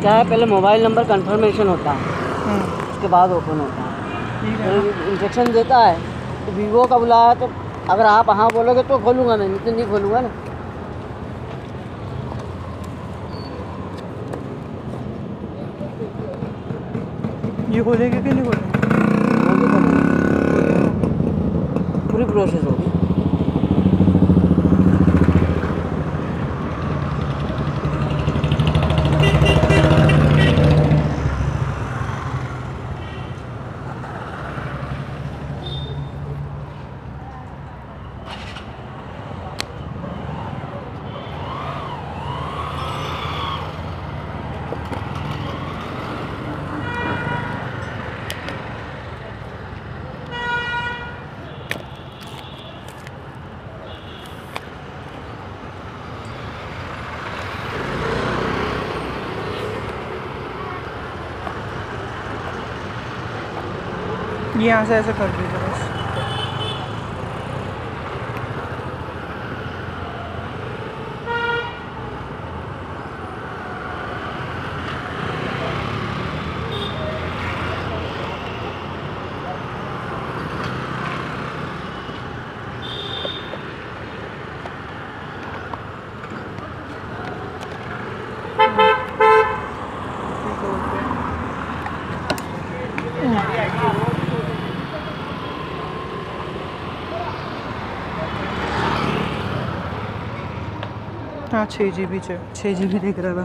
کیا ہے پہلے موبائل نمبر کنفرمیشن ہوتا ہے ہوں اس کے بعد اوپن ہوتا ہے۔ انجیکشن دیتا ہے تو ویوو کا بلایا تو اگر آپ ہاں بولو گے تو کھولوں گا میں تو نہیں کھولوں گا نا۔ یہ کھولے گا کہ نہیں کھولے گا پوری پروسیس ہوگی۔ یہاں سے ایسے کر دیجیے بس ٹھیک ہاں چھ جی بی چھ جی بی دیکھ رہا تھا۔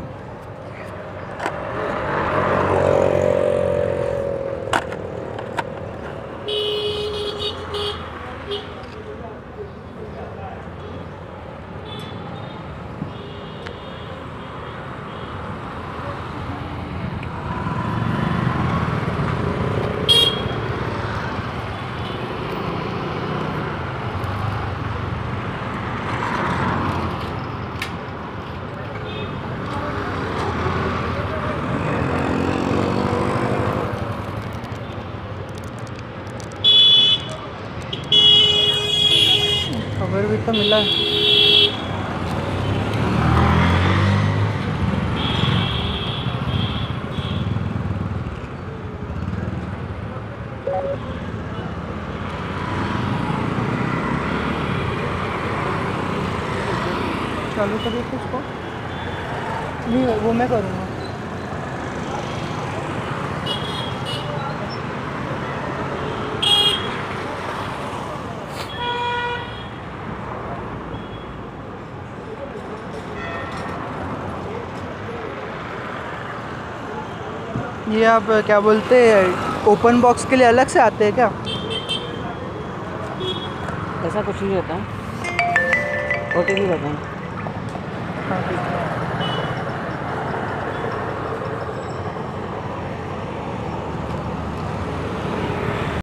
خبر بھی تو ملا۔ ہے چالو کریے تو اس کو۔ نہیں، وہ میں کروں گا۔ یہ آپ کیا بولتے اوپن باکس کے لیے الگ سے آتے ہیں کیا؟ ایسا کچھ نہیں ہوتا۔ او ٹی پی بتائیں